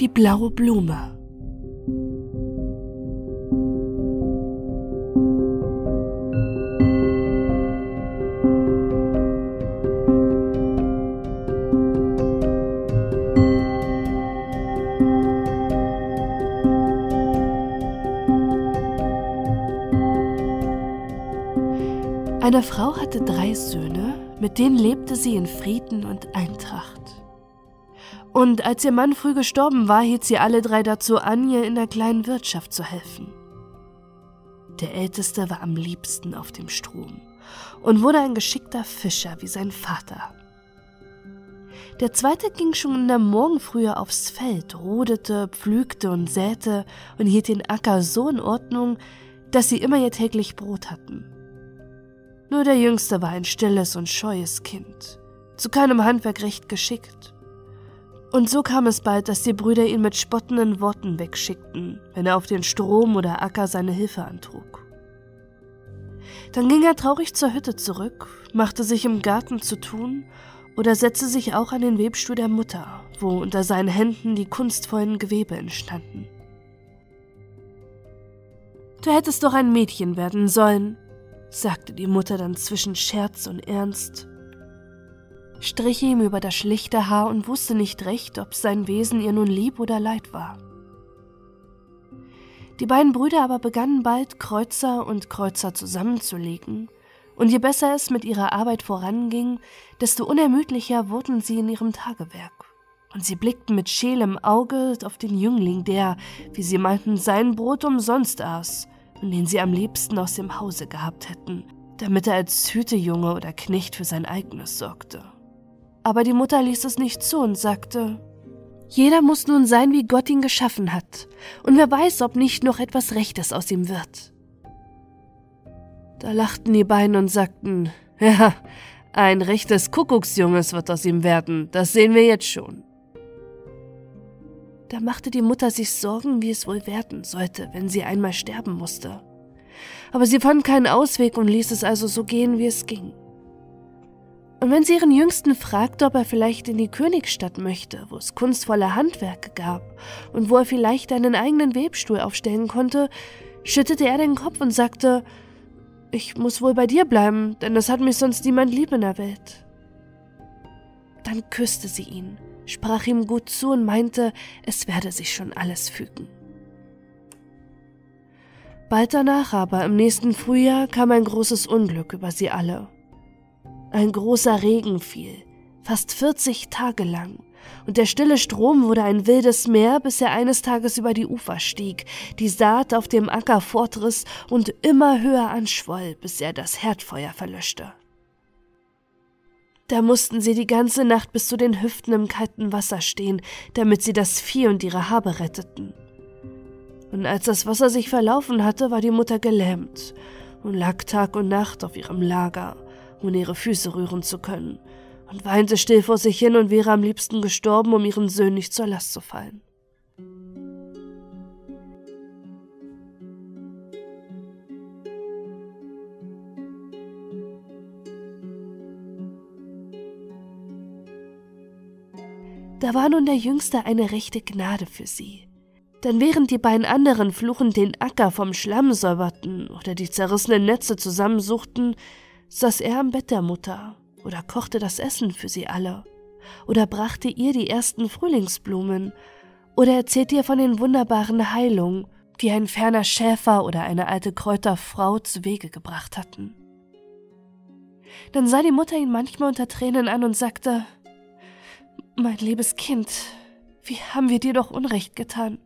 Die blaue Blume. Eine Frau hatte drei Söhne, mit denen lebte sie in Frieden und Eintracht. Und als ihr Mann früh gestorben war, hielt sie alle drei dazu an, ihr in der kleinen Wirtschaft zu helfen. Der Älteste war am liebsten auf dem Strom und wurde ein geschickter Fischer wie sein Vater. Der zweite ging schon in der Morgenfrühe aufs Feld, rodete, pflügte und säte und hielt den Acker so in Ordnung, dass sie immer ihr täglich Brot hatten. Nur der Jüngste war ein stilles und scheues Kind, zu keinem Handwerk recht geschickt. Und so kam es bald, dass die Brüder ihn mit spottenden Worten wegschickten, wenn er auf den Strom oder Acker seine Hilfe antrug. Dann ging er traurig zur Hütte zurück, machte sich im Garten zu tun oder setzte sich auch an den Webstuhl der Mutter, wo unter seinen Händen die kunstvollen Gewebe entstanden. Du hättest doch ein Mädchen werden sollen, sagte die Mutter dann zwischen Scherz und Ernst, strich ihm über das schlichte Haar und wusste nicht recht, ob sein Wesen ihr nun lieb oder leid war. Die beiden Brüder aber begannen bald Kreuzer und Kreuzer zusammenzulegen, und je besser es mit ihrer Arbeit voranging, desto unermüdlicher wurden sie in ihrem Tagewerk. Und sie blickten mit scheelem Auge auf den Jüngling, der, wie sie meinten, sein Brot umsonst aß und den sie am liebsten aus dem Hause gehabt hätten, damit er als Hütejunge oder Knecht für sein eigenes sorgte. Aber die Mutter ließ es nicht zu und sagte, jeder muss nun sein, wie Gott ihn geschaffen hat, und wer weiß, ob nicht noch etwas Rechtes aus ihm wird. Da lachten die beiden und sagten, ja, ein rechtes Kuckucksjunges wird aus ihm werden, das sehen wir jetzt schon. Da machte die Mutter sich Sorgen, wie es wohl werden sollte, wenn sie einmal sterben musste. Aber sie fand keinen Ausweg und ließ es also so gehen, wie es ging. Und wenn sie ihren Jüngsten fragte, ob er vielleicht in die Königsstadt möchte, wo es kunstvolle Handwerke gab und wo er vielleicht einen eigenen Webstuhl aufstellen konnte, schüttete er den Kopf und sagte, ich muss wohl bei dir bleiben, denn es hat mich sonst niemand lieb in der Welt. Dann küsste sie ihn sprach ihm gut zu und meinte, es werde sich schon alles fügen. Bald danach aber, im nächsten Frühjahr, kam ein großes Unglück über sie alle. Ein großer Regen fiel, fast 40 Tage lang, und der stille Strom wurde ein wildes Meer, bis er eines Tages über die Ufer stieg, die Saat auf dem Acker fortriss und immer höher anschwoll, bis er das Herdfeuer verlöschte. Da mussten sie die ganze Nacht bis zu den Hüften im kalten Wasser stehen, damit sie das Vieh und ihre Habe retteten. Und als das Wasser sich verlaufen hatte, war die Mutter gelähmt und lag Tag und Nacht auf ihrem Lager, ohne ihre Füße rühren zu können, und weinte still vor sich hin und wäre am liebsten gestorben, um ihren Söhnen nicht zur Last zu fallen. Da war nun der Jüngste eine rechte Gnade für sie. Denn während die beiden anderen fluchend den Acker vom Schlamm säuberten oder die zerrissenen Netze zusammensuchten, saß er am Bett der Mutter oder kochte das Essen für sie alle oder brachte ihr die ersten Frühlingsblumen oder erzählte ihr von den wunderbaren Heilungen, die ein ferner Schäfer oder eine alte Kräuterfrau zu Wege gebracht hatten. Dann sah die Mutter ihn manchmal unter Tränen an und sagte, mein liebes Kind, wie haben wir dir doch Unrecht getan?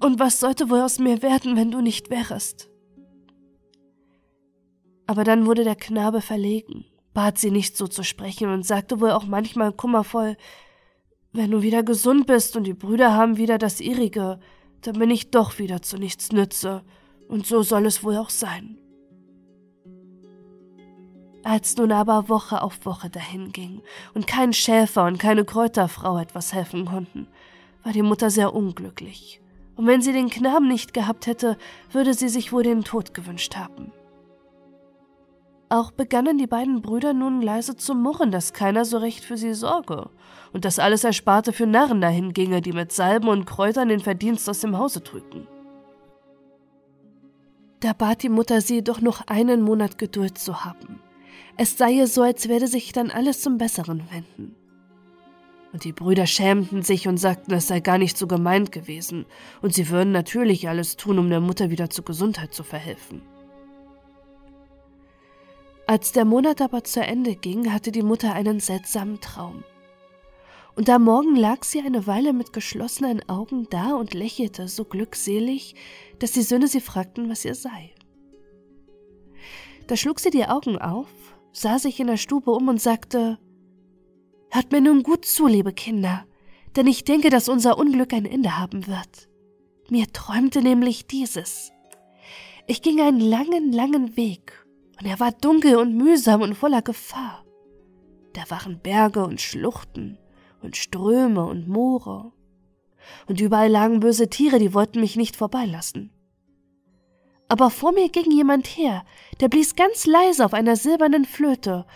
Und was sollte wohl aus mir werden, wenn du nicht wärest? Aber dann wurde der Knabe verlegen, bat sie nicht so zu sprechen und sagte wohl auch manchmal kummervoll, wenn du wieder gesund bist und die Brüder haben wieder das ihrige, dann bin ich doch wieder zu nichts nütze, und so soll es wohl auch sein. Als nun aber Woche auf Woche dahinging und kein Schäfer und keine Kräuterfrau etwas helfen konnten, war die Mutter sehr unglücklich. Und wenn sie den Knaben nicht gehabt hätte, würde sie sich wohl den Tod gewünscht haben. Auch begannen die beiden Brüder nun leise zu murren, dass keiner so recht für sie sorge und dass alles Ersparte für Narren dahin ginge, die mit Salben und Kräutern den Verdienst aus dem Hause trügen. Da bat die Mutter sie, doch noch einen Monat Geduld zu haben. Es sei ihr so, als werde sich dann alles zum Besseren wenden. Und die Brüder schämten sich und sagten, es sei gar nicht so gemeint gewesen, und sie würden natürlich alles tun, um der Mutter wieder zur Gesundheit zu verhelfen. Als der Monat aber zu Ende ging, hatte die Mutter einen seltsamen Traum. Und am Morgen lag sie eine Weile mit geschlossenen Augen da und lächelte so glückselig, dass die Söhne sie fragten, was ihr sei. Da schlug sie die Augen auf, sah sich in der Stube um und sagte Hört mir nun gut zu, liebe Kinder, denn ich denke, dass unser Unglück ein Ende haben wird. Mir träumte nämlich dieses. Ich ging einen langen, langen Weg, und er war dunkel und mühsam und voller Gefahr. Da waren Berge und Schluchten und Ströme und Moore. Und überall lagen böse Tiere, die wollten mich nicht vorbeilassen. Aber vor mir ging jemand her, der blies ganz leise auf einer silbernen Flöte,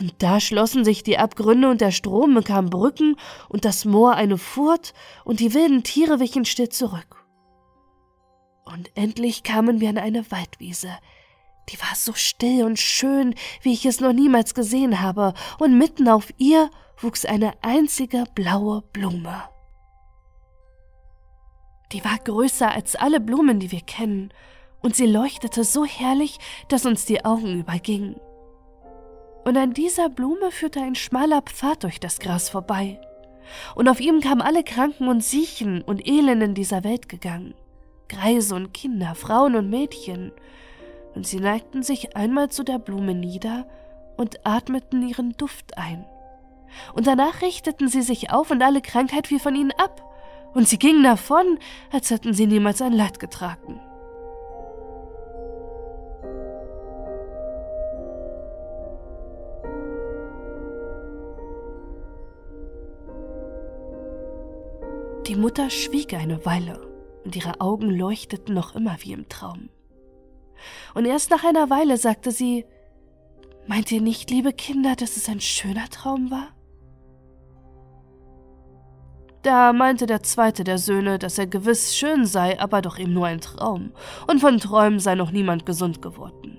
und da schlossen sich die Abgründe und der Strom bekam Brücken und das Moor eine Furt und die wilden Tiere wichen still zurück. Und endlich kamen wir an eine Waldwiese, die war so still und schön, wie ich es noch niemals gesehen habe, und mitten auf ihr wuchs eine einzige blaue Blume. Die war größer als alle Blumen, die wir kennen, und sie leuchtete so herrlich, dass uns die Augen übergingen. Und an dieser Blume führte ein schmaler Pfad durch das Gras vorbei, und auf ihm kamen alle Kranken und Siechen und Elenden dieser Welt gegangen, Greise und Kinder, Frauen und Mädchen, und sie neigten sich einmal zu der Blume nieder und atmeten ihren Duft ein. Und danach richteten sie sich auf und alle Krankheit fiel von ihnen ab, und sie gingen davon, als hätten sie niemals ein Leid getragen. Die Mutter schwieg eine Weile, und ihre Augen leuchteten noch immer wie im Traum. Und erst nach einer Weile sagte sie Meint ihr nicht, liebe Kinder, dass es ein schöner Traum war? Da meinte der zweite der Söhne, dass er gewiss schön sei, aber doch eben nur ein Traum, und von Träumen sei noch niemand gesund geworden.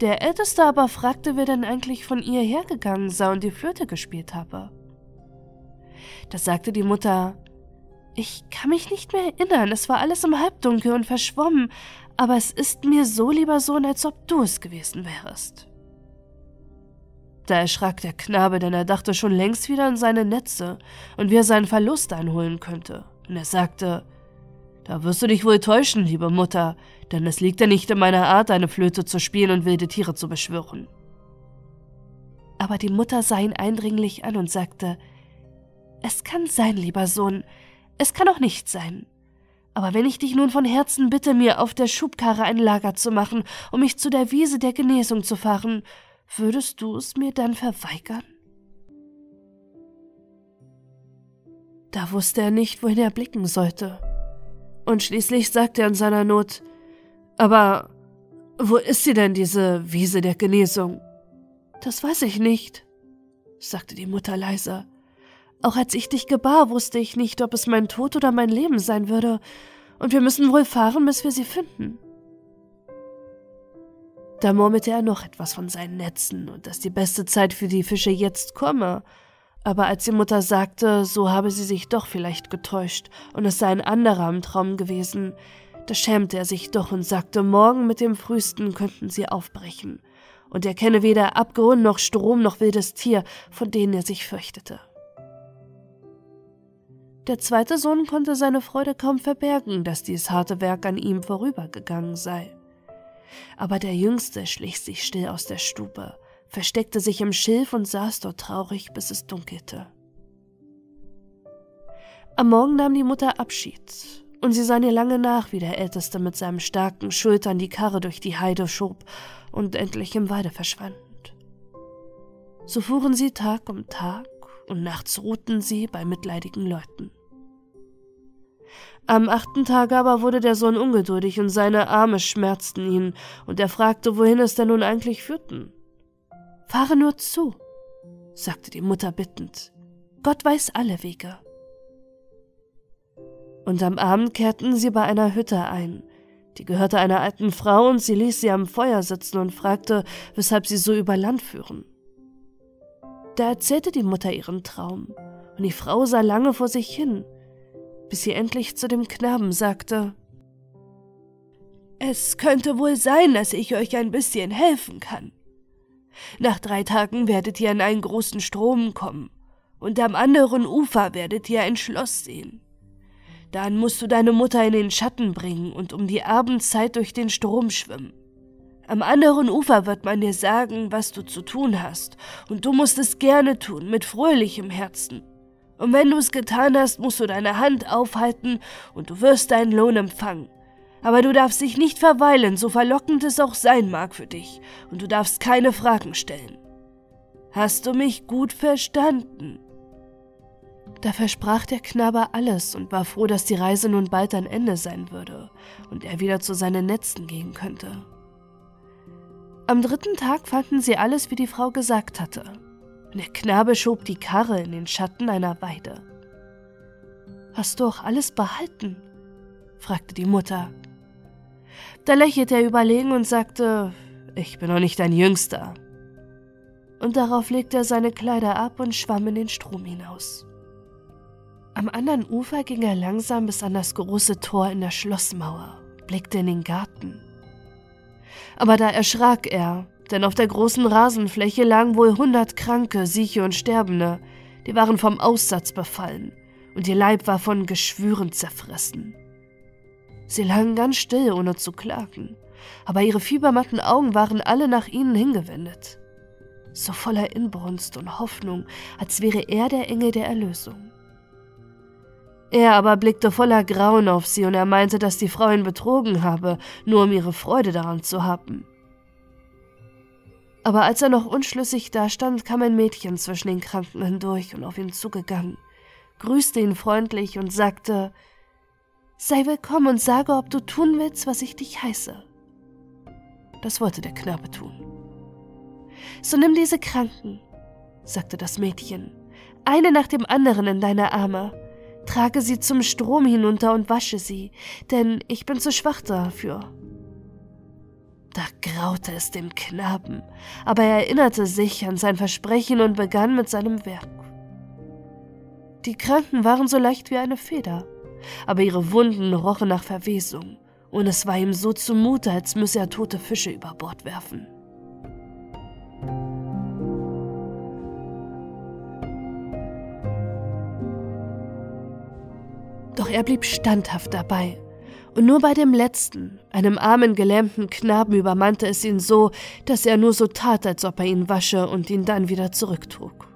Der Älteste aber fragte, wer denn eigentlich von ihr hergegangen sei und die Flöte gespielt habe. Da sagte die Mutter, ich kann mich nicht mehr erinnern, es war alles im Halbdunkel und verschwommen, aber es ist mir so, lieber Sohn, als ob du es gewesen wärest. Da erschrak der Knabe, denn er dachte schon längst wieder an seine Netze und wie er seinen Verlust einholen könnte. Und er sagte, da wirst du dich wohl täuschen, liebe Mutter, denn es liegt ja nicht in meiner Art, eine Flöte zu spielen und wilde Tiere zu beschwören. Aber die Mutter sah ihn eindringlich an und sagte, es kann sein, lieber Sohn, es kann auch nicht sein. Aber wenn ich dich nun von Herzen bitte, mir auf der Schubkarre ein Lager zu machen, um mich zu der Wiese der Genesung zu fahren, Würdest du es mir dann verweigern? Da wusste er nicht, wohin er blicken sollte. Und schließlich sagte er in seiner Not, aber wo ist sie denn, diese Wiese der Genesung? Das weiß ich nicht, sagte die Mutter leiser. Auch als ich dich gebar, wusste ich nicht, ob es mein Tod oder mein Leben sein würde, und wir müssen wohl fahren, bis wir sie finden. Da murmelte er noch etwas von seinen Netzen und dass die beste Zeit für die Fische jetzt komme. Aber als die Mutter sagte, so habe sie sich doch vielleicht getäuscht und es sei ein anderer im Traum gewesen, da schämte er sich doch und sagte, morgen mit dem Frühsten könnten sie aufbrechen. Und er kenne weder Abgrund noch Strom noch wildes Tier, von denen er sich fürchtete. Der zweite Sohn konnte seine Freude kaum verbergen, dass dies harte Werk an ihm vorübergegangen sei aber der Jüngste schlich sich still aus der Stube, versteckte sich im Schilf und saß dort traurig, bis es dunkelte. Am Morgen nahm die Mutter Abschied, und sie sahen ihr lange nach, wie der Älteste mit seinen starken Schultern die Karre durch die Heide schob und endlich im Walde verschwand. So fuhren sie Tag um Tag, und nachts ruhten sie bei mitleidigen Leuten. Am achten Tage aber wurde der Sohn ungeduldig und seine Arme schmerzten ihn, und er fragte, wohin es denn nun eigentlich führten. Fahre nur zu, sagte die Mutter bittend. Gott weiß alle Wege. Und am Abend kehrten sie bei einer Hütte ein. Die gehörte einer alten Frau und sie ließ sie am Feuer sitzen und fragte, weshalb sie so über Land führen. Da erzählte die Mutter ihren Traum, und die Frau sah lange vor sich hin, bis sie endlich zu dem Knaben sagte Es könnte wohl sein, dass ich euch ein bisschen helfen kann. Nach drei Tagen werdet ihr an einen großen Strom kommen, und am anderen Ufer werdet ihr ein Schloss sehen. Dann musst du deine Mutter in den Schatten bringen und um die Abendzeit durch den Strom schwimmen. Am anderen Ufer wird man dir sagen, was du zu tun hast, und du musst es gerne tun, mit fröhlichem Herzen. Und wenn du es getan hast, musst du deine Hand aufhalten und du wirst deinen Lohn empfangen. Aber du darfst dich nicht verweilen, so verlockend es auch sein mag für dich, und du darfst keine Fragen stellen. Hast du mich gut verstanden? Da versprach der Knabe alles und war froh, dass die Reise nun bald ein Ende sein würde und er wieder zu seinen Netzen gehen könnte. Am dritten Tag fanden sie alles, wie die Frau gesagt hatte. Der Knabe schob die Karre in den Schatten einer Weide. Hast du auch alles behalten? fragte die Mutter. Da lächelte er überlegen und sagte, ich bin noch nicht dein Jüngster. Und darauf legte er seine Kleider ab und schwamm in den Strom hinaus. Am anderen Ufer ging er langsam bis an das große Tor in der Schlossmauer, blickte in den Garten. Aber da erschrak er, denn auf der großen Rasenfläche lagen wohl hundert Kranke, Sieche und Sterbende, die waren vom Aussatz befallen, und ihr Leib war von Geschwüren zerfressen. Sie lagen ganz still, ohne zu klagen, aber ihre fiebermatten Augen waren alle nach ihnen hingewendet, so voller Inbrunst und Hoffnung, als wäre er der Engel der Erlösung. Er aber blickte voller Grauen auf sie und er meinte, dass die Frau ihn betrogen habe, nur um ihre Freude daran zu haben. Aber als er noch unschlüssig dastand, kam ein Mädchen zwischen den Kranken hindurch und auf ihn zugegangen, grüßte ihn freundlich und sagte, Sei willkommen und sage, ob du tun willst, was ich dich heiße. Das wollte der Knabe tun. So nimm diese Kranken, sagte das Mädchen, eine nach dem anderen in deine Arme, trage sie zum Strom hinunter und wasche sie, denn ich bin zu schwach dafür. Da graute es dem Knaben, aber er erinnerte sich an sein Versprechen und begann mit seinem Werk. Die Kranken waren so leicht wie eine Feder, aber ihre Wunden rochen nach Verwesung, und es war ihm so zumute, als müsse er tote Fische über Bord werfen. Doch er blieb standhaft dabei und nur bei dem letzten, einem armen, gelähmten Knaben, übermannte es ihn so, dass er nur so tat, als ob er ihn wasche und ihn dann wieder zurücktrug.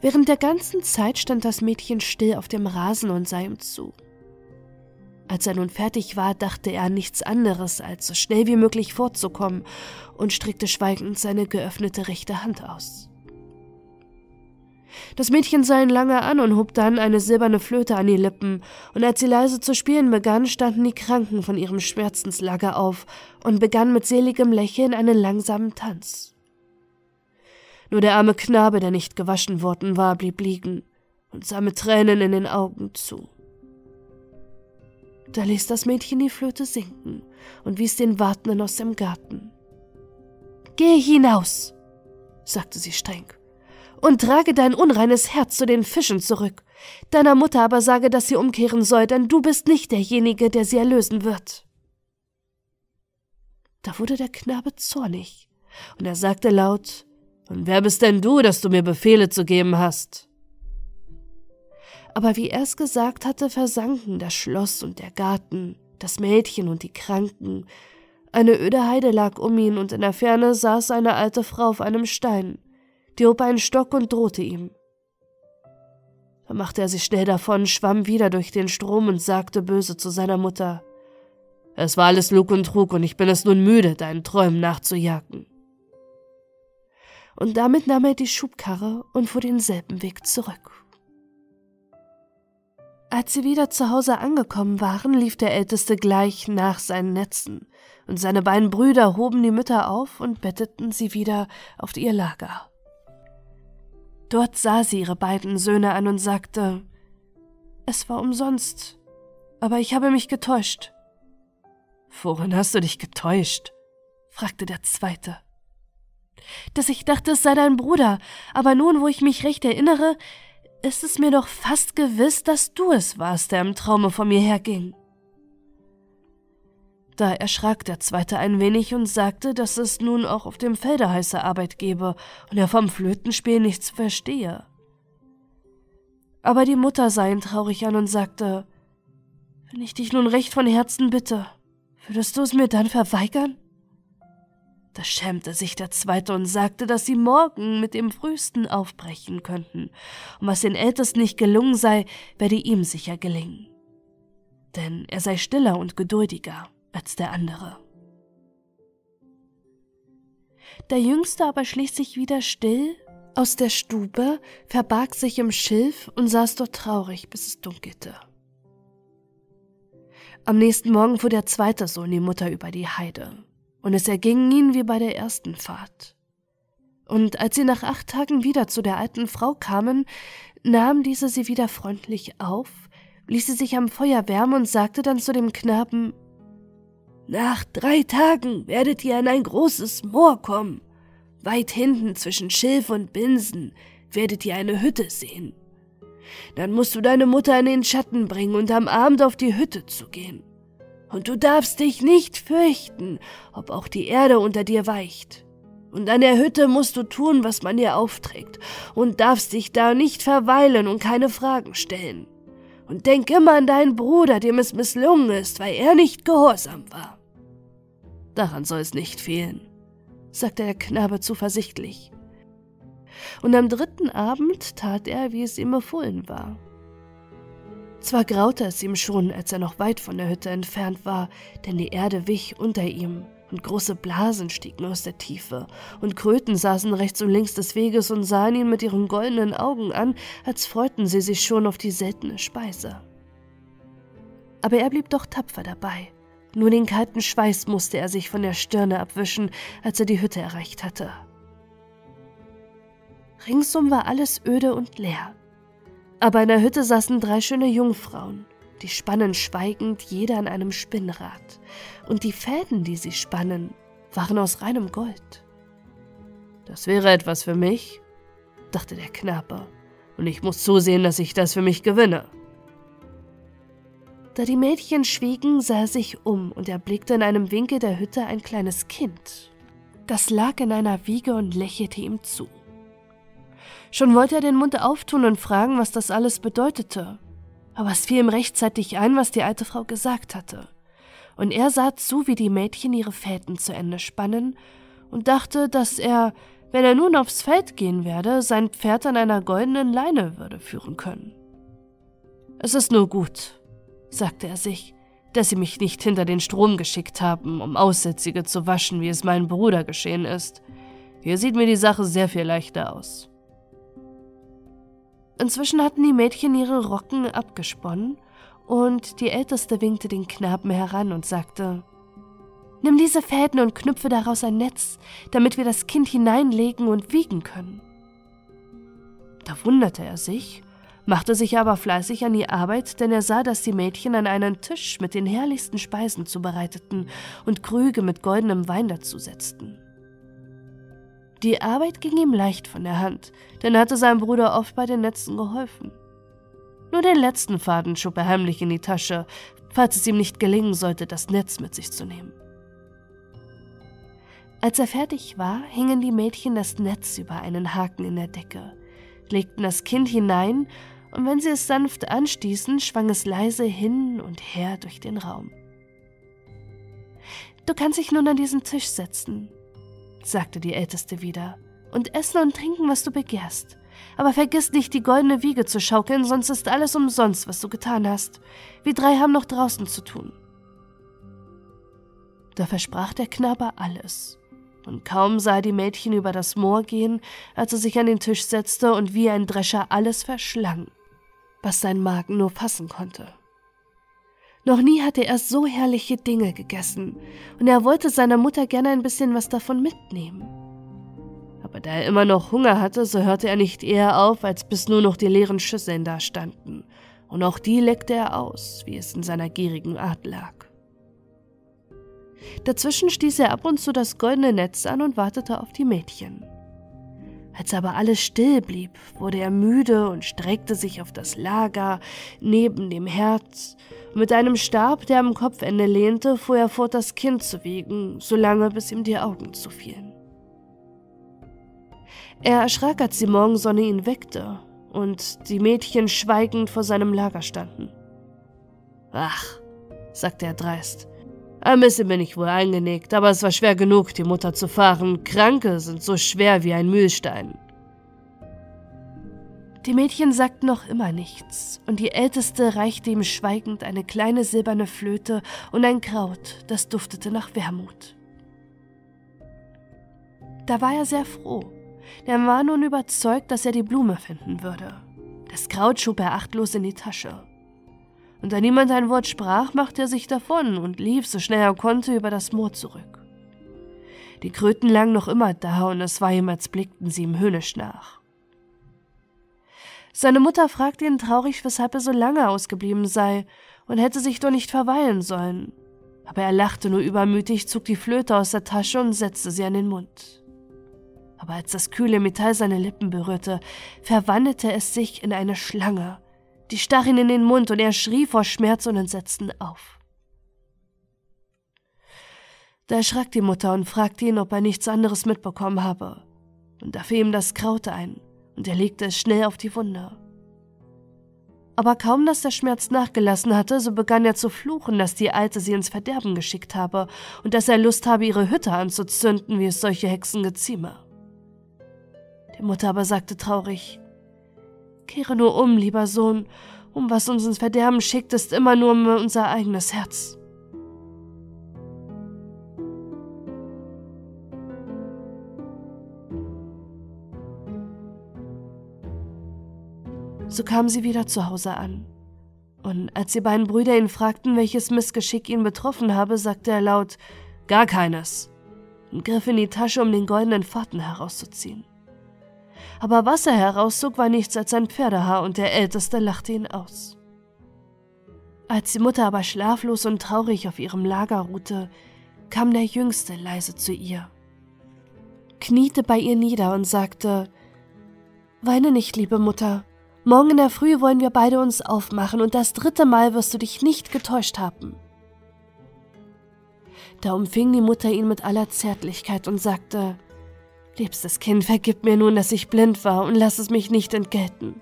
Während der ganzen Zeit stand das Mädchen still auf dem Rasen und sah ihm zu. Als er nun fertig war, dachte er an nichts anderes, als so schnell wie möglich fortzukommen und streckte schweigend seine geöffnete rechte Hand aus. Das Mädchen sah ihn lange an und hob dann eine silberne Flöte an die Lippen, und als sie leise zu spielen begann, standen die Kranken von ihrem Schmerzenslager auf und begannen mit seligem Lächeln einen langsamen Tanz. Nur der arme Knabe, der nicht gewaschen worden war, blieb liegen und sah mit Tränen in den Augen zu. Da ließ das Mädchen die Flöte sinken und wies den Wartenden aus dem Garten. Geh hinaus, sagte sie streng und trage dein unreines Herz zu den Fischen zurück. Deiner Mutter aber sage, dass sie umkehren soll, denn du bist nicht derjenige, der sie erlösen wird. Da wurde der Knabe zornig, und er sagte laut, Und wer bist denn du, dass du mir Befehle zu geben hast? Aber wie er es gesagt hatte, versanken das Schloss und der Garten, das Mädchen und die Kranken. Eine öde Heide lag um ihn, und in der Ferne saß eine alte Frau auf einem Stein hob einen Stock und drohte ihm. Da machte er sich schnell davon, schwamm wieder durch den Strom und sagte böse zu seiner Mutter Es war alles Lug und Trug, und ich bin es nun müde, deinen Träumen nachzujagen. Und damit nahm er die Schubkarre und fuhr denselben Weg zurück. Als sie wieder zu Hause angekommen waren, lief der Älteste gleich nach seinen Netzen, und seine beiden Brüder hoben die Mütter auf und betteten sie wieder auf ihr Lager. Dort sah sie ihre beiden Söhne an und sagte Es war umsonst, aber ich habe mich getäuscht. Worin hast du dich getäuscht? fragte der zweite. Dass ich dachte, es sei dein Bruder, aber nun, wo ich mich recht erinnere, ist es mir doch fast gewiss, dass du es warst, der im Traume vor mir herging. Da erschrak der Zweite ein wenig und sagte, dass es nun auch auf dem Felde heiße Arbeit gebe und er vom Flötenspiel nichts verstehe. Aber die Mutter sah ihn traurig an und sagte, wenn ich dich nun recht von Herzen bitte, würdest du es mir dann verweigern? Da schämte sich der Zweite und sagte, dass sie morgen mit dem Frühsten aufbrechen könnten, und was den Ältesten nicht gelungen sei, werde ihm sicher gelingen. Denn er sei stiller und geduldiger als der andere. Der Jüngste aber schlich sich wieder still aus der Stube, verbarg sich im Schilf und saß dort traurig, bis es dunkelte. Am nächsten Morgen fuhr der zweite Sohn die Mutter über die Heide, und es erging ihnen wie bei der ersten Fahrt. Und als sie nach acht Tagen wieder zu der alten Frau kamen, nahm diese sie wieder freundlich auf, ließ sie sich am Feuer wärmen und sagte dann zu dem Knaben nach drei Tagen werdet ihr an ein großes Moor kommen. Weit hinten zwischen Schilf und Binsen werdet ihr eine Hütte sehen. Dann musst du deine Mutter in den Schatten bringen und am Abend auf die Hütte zu gehen. Und du darfst dich nicht fürchten, ob auch die Erde unter dir weicht. Und an der Hütte musst du tun, was man dir aufträgt, und darfst dich da nicht verweilen und keine Fragen stellen. Und denk immer an deinen Bruder, dem es misslungen ist, weil er nicht gehorsam war. Daran soll es nicht fehlen, sagte der Knabe zuversichtlich. Und am dritten Abend tat er, wie es ihm befohlen war. Zwar graute es ihm schon, als er noch weit von der Hütte entfernt war, denn die Erde wich unter ihm und große Blasen stiegen aus der Tiefe, und Kröten saßen rechts und links des Weges und sahen ihn mit ihren goldenen Augen an, als freuten sie sich schon auf die seltene Speise. Aber er blieb doch tapfer dabei nur den kalten Schweiß musste er sich von der Stirne abwischen, als er die Hütte erreicht hatte. Ringsum war alles öde und leer. Aber in der Hütte saßen drei schöne Jungfrauen, die spannen schweigend jeder an einem Spinnrad, und die Fäden, die sie spannen, waren aus reinem Gold. Das wäre etwas für mich, dachte der Knabe, und ich muss zusehen, dass ich das für mich gewinne. Da die Mädchen schwiegen, sah er sich um und erblickte in einem Winkel der Hütte ein kleines Kind. Das lag in einer Wiege und lächelte ihm zu. Schon wollte er den Mund auftun und fragen, was das alles bedeutete. Aber es fiel ihm rechtzeitig ein, was die alte Frau gesagt hatte. Und er sah zu, wie die Mädchen ihre Fäden zu Ende spannen und dachte, dass er, wenn er nun aufs Feld gehen werde, sein Pferd an einer goldenen Leine würde führen können. Es ist nur gut, sagte er sich, dass sie mich nicht hinter den Strom geschickt haben, um Aussätzige zu waschen, wie es meinem Bruder geschehen ist. Hier sieht mir die Sache sehr viel leichter aus. Inzwischen hatten die Mädchen ihre Rocken abgesponnen, und die Älteste winkte den Knaben heran und sagte Nimm diese Fäden und knüpfe daraus ein Netz, damit wir das Kind hineinlegen und wiegen können. Da wunderte er sich machte sich aber fleißig an die Arbeit, denn er sah, dass die Mädchen an einen Tisch mit den herrlichsten Speisen zubereiteten und Krüge mit goldenem Wein dazu setzten. Die Arbeit ging ihm leicht von der Hand, denn er hatte seinem Bruder oft bei den Netzen geholfen. Nur den letzten Faden schob er heimlich in die Tasche, falls es ihm nicht gelingen sollte, das Netz mit sich zu nehmen. Als er fertig war, hingen die Mädchen das Netz über einen Haken in der Decke, legten das Kind hinein und wenn sie es sanft anstießen, schwang es leise hin und her durch den Raum. Du kannst dich nun an diesen Tisch setzen, sagte die Älteste wieder, und essen und trinken, was du begehrst. Aber vergiss nicht, die goldene Wiege zu schaukeln, sonst ist alles umsonst, was du getan hast. Wir drei haben noch draußen zu tun. Da versprach der Knabe alles, und kaum sah er die Mädchen über das Moor gehen, als er sich an den Tisch setzte und wie ein Drescher alles verschlang was sein Magen nur fassen konnte. Noch nie hatte er so herrliche Dinge gegessen, und er wollte seiner Mutter gerne ein bisschen was davon mitnehmen. Aber da er immer noch Hunger hatte, so hörte er nicht eher auf, als bis nur noch die leeren Schüsseln da standen, und auch die leckte er aus, wie es in seiner gierigen Art lag. Dazwischen stieß er ab und zu das goldene Netz an und wartete auf die Mädchen. Als aber alles still blieb, wurde er müde und streckte sich auf das Lager neben dem Herz. Mit einem Stab, der am Kopfende lehnte, fuhr er fort, das Kind zu wiegen, solange bis ihm die Augen zufielen. Er erschrak, als die Morgensonne ihn weckte und die Mädchen schweigend vor seinem Lager standen. Ach, sagte er dreist, ein bisschen bin ich wohl eingenickt, aber es war schwer genug, die Mutter zu fahren. Kranke sind so schwer wie ein Mühlstein. Die Mädchen sagten noch immer nichts, und die Älteste reichte ihm schweigend eine kleine silberne Flöte und ein Kraut, das duftete nach Wermut. Da war er sehr froh. Er war nun überzeugt, dass er die Blume finden würde. Das Kraut schob er achtlos in die Tasche und da niemand ein Wort sprach, machte er sich davon und lief so schnell er konnte über das Moor zurück. Die Kröten lagen noch immer da und es war ihm, als blickten sie ihm höhnisch nach. Seine Mutter fragte ihn traurig, weshalb er so lange ausgeblieben sei und hätte sich doch nicht verweilen sollen. Aber er lachte nur übermütig, zog die Flöte aus der Tasche und setzte sie an den Mund. Aber als das kühle Metall seine Lippen berührte, verwandelte es sich in eine Schlange, die stach ihn in den Mund und er schrie vor Schmerz und Entsetzen auf. Da erschrak die Mutter und fragte ihn, ob er nichts anderes mitbekommen habe. Und da fiel ihm das Kraut ein und er legte es schnell auf die Wunde. Aber kaum, dass der Schmerz nachgelassen hatte, so begann er zu fluchen, dass die Alte sie ins Verderben geschickt habe und dass er Lust habe, ihre Hütte anzuzünden, wie es solche Hexen gezieme. Die Mutter aber sagte traurig, Kehre nur um, lieber Sohn, um was uns ins Verderben schickt, ist immer nur unser eigenes Herz. So kam sie wieder zu Hause an. Und als die beiden Brüder ihn fragten, welches Missgeschick ihn betroffen habe, sagte er laut, Gar keines, und griff in die Tasche, um den goldenen Faden herauszuziehen aber was er herauszog, war nichts als ein Pferdehaar und der Älteste lachte ihn aus. Als die Mutter aber schlaflos und traurig auf ihrem Lager ruhte, kam der Jüngste leise zu ihr, kniete bei ihr nieder und sagte, Weine nicht, liebe Mutter, morgen in der Früh wollen wir beide uns aufmachen und das dritte Mal wirst du dich nicht getäuscht haben. Da umfing die Mutter ihn mit aller Zärtlichkeit und sagte, Liebstes Kind, vergib mir nun, dass ich blind war und lass es mich nicht entgelten.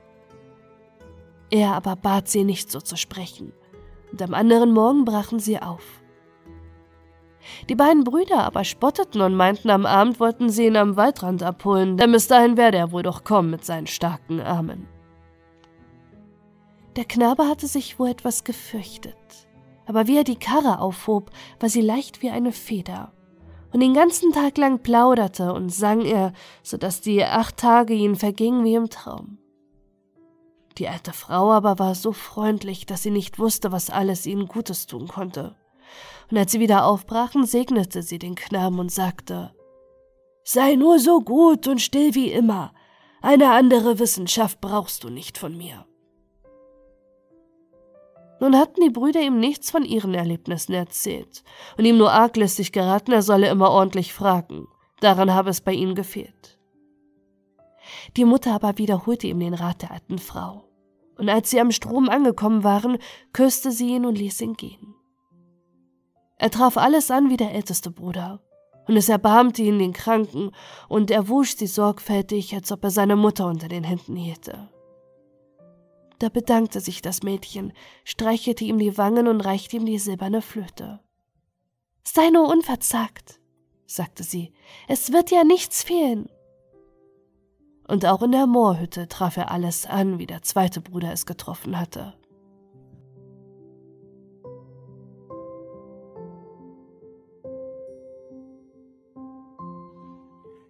Er aber bat sie nicht so zu sprechen, und am anderen Morgen brachen sie auf. Die beiden Brüder aber spotteten und meinten, am Abend wollten sie ihn am Waldrand abholen, denn bis dahin werde er wohl doch kommen mit seinen starken Armen. Der Knabe hatte sich wohl etwas gefürchtet, aber wie er die Karre aufhob, war sie leicht wie eine Feder und den ganzen Tag lang plauderte und sang er, so dass die acht Tage ihn vergingen wie im Traum. Die alte Frau aber war so freundlich, dass sie nicht wusste, was alles ihnen Gutes tun konnte. Und als sie wieder aufbrachen, segnete sie den Knaben und sagte, Sei nur so gut und still wie immer, eine andere Wissenschaft brauchst du nicht von mir. Nun hatten die Brüder ihm nichts von ihren Erlebnissen erzählt und ihm nur arglistig geraten, er solle immer ordentlich fragen. Daran habe es bei ihnen gefehlt. Die Mutter aber wiederholte ihm den Rat der alten Frau. Und als sie am Strom angekommen waren, küsste sie ihn und ließ ihn gehen. Er traf alles an wie der älteste Bruder, und es erbarmte ihn den Kranken, und er wusch sie sorgfältig, als ob er seine Mutter unter den Händen hielte. Da bedankte sich das Mädchen, streichelte ihm die Wangen und reichte ihm die silberne Flöte. Sei nur unverzagt, sagte sie, es wird ja nichts fehlen. Und auch in der Moorhütte traf er alles an, wie der zweite Bruder es getroffen hatte.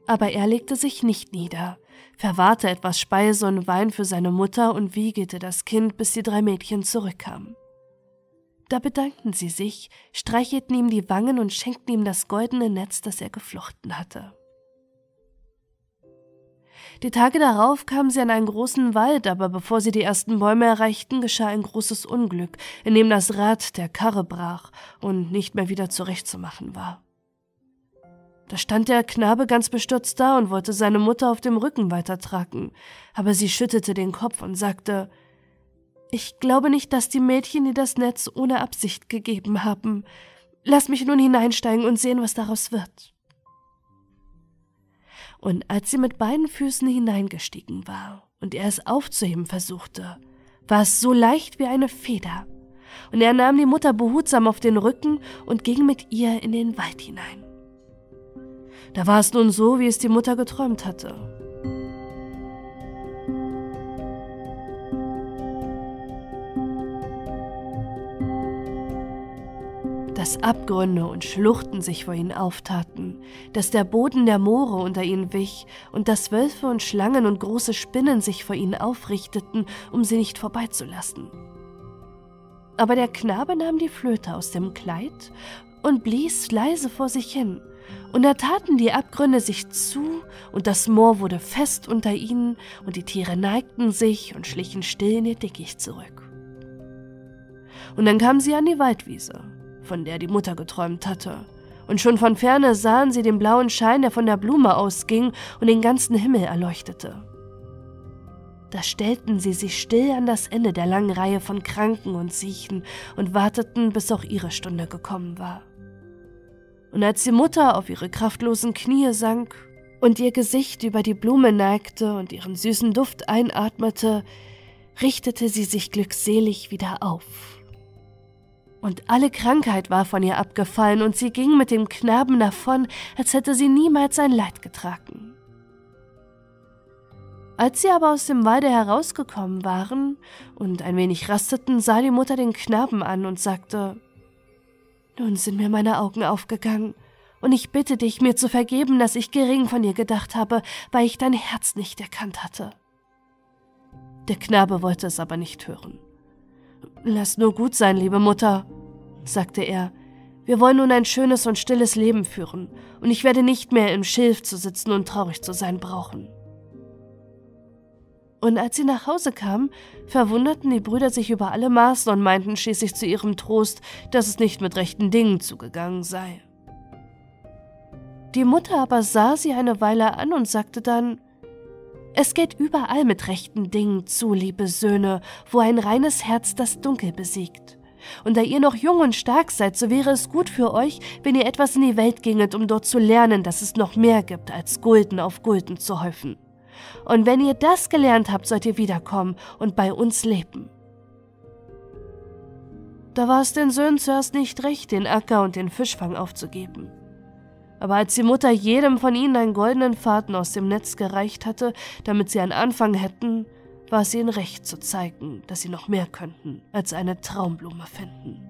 Aber er legte sich nicht nieder, verwahrte etwas Speise und Wein für seine Mutter und wiegelte das Kind, bis die drei Mädchen zurückkamen. Da bedankten sie sich, streichelten ihm die Wangen und schenkten ihm das goldene Netz, das er geflochten hatte. Die Tage darauf kamen sie an einen großen Wald, aber bevor sie die ersten Bäume erreichten, geschah ein großes Unglück, in dem das Rad der Karre brach und nicht mehr wieder zurechtzumachen war. Da stand der Knabe ganz bestürzt da und wollte seine Mutter auf dem Rücken weitertragen, aber sie schüttelte den Kopf und sagte Ich glaube nicht, dass die Mädchen dir das Netz ohne Absicht gegeben haben. Lass mich nun hineinsteigen und sehen, was daraus wird und als sie mit beiden Füßen hineingestiegen war und er es aufzuheben versuchte, war es so leicht wie eine Feder, und er nahm die Mutter behutsam auf den Rücken und ging mit ihr in den Wald hinein. Da war es nun so, wie es die Mutter geträumt hatte. dass Abgründe und Schluchten sich vor ihnen auftaten, dass der Boden der Moore unter ihnen wich und dass Wölfe und Schlangen und große Spinnen sich vor ihnen aufrichteten, um sie nicht vorbeizulassen. Aber der Knabe nahm die Flöte aus dem Kleid und blies leise vor sich hin, und da taten die Abgründe sich zu, und das Moor wurde fest unter ihnen, und die Tiere neigten sich und schlichen still in ihr Dickicht zurück. Und dann kamen sie an die Waldwiese, von der die Mutter geträumt hatte. Und schon von ferne sahen sie den blauen Schein, der von der Blume ausging und den ganzen Himmel erleuchtete. Da stellten sie sich still an das Ende der langen Reihe von Kranken und Siechen und warteten, bis auch ihre Stunde gekommen war. Und als die Mutter auf ihre kraftlosen Knie sank und ihr Gesicht über die Blume neigte und ihren süßen Duft einatmete, richtete sie sich glückselig wieder auf und alle Krankheit war von ihr abgefallen, und sie ging mit dem Knaben davon, als hätte sie niemals ein Leid getragen. Als sie aber aus dem Walde herausgekommen waren und ein wenig rasteten, sah die Mutter den Knaben an und sagte Nun sind mir meine Augen aufgegangen, und ich bitte dich, mir zu vergeben, dass ich gering von dir gedacht habe, weil ich dein Herz nicht erkannt hatte. Der Knabe wollte es aber nicht hören. Lass nur gut sein, liebe Mutter, sagte er. Wir wollen nun ein schönes und stilles Leben führen, und ich werde nicht mehr im Schilf zu sitzen und traurig zu sein brauchen. Und als sie nach Hause kamen, verwunderten die Brüder sich über alle Maßen und meinten schließlich zu ihrem Trost, dass es nicht mit rechten Dingen zugegangen sei. Die Mutter aber sah sie eine Weile an und sagte dann es geht überall mit rechten Dingen zu, liebe Söhne, wo ein reines Herz das Dunkel besiegt. Und da ihr noch jung und stark seid, so wäre es gut für euch, wenn ihr etwas in die Welt ginget, um dort zu lernen, dass es noch mehr gibt, als Gulden auf Gulden zu häufen. Und wenn ihr das gelernt habt, sollt ihr wiederkommen und bei uns leben. Da war es den Söhnen zuerst nicht recht, den Acker und den Fischfang aufzugeben. Aber als die Mutter jedem von ihnen einen goldenen Faden aus dem Netz gereicht hatte, damit sie einen Anfang hätten, war es ihnen recht zu zeigen, dass sie noch mehr könnten als eine Traumblume finden.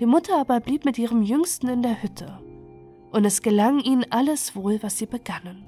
Die Mutter aber blieb mit ihrem Jüngsten in der Hütte, und es gelang ihnen alles wohl, was sie begannen.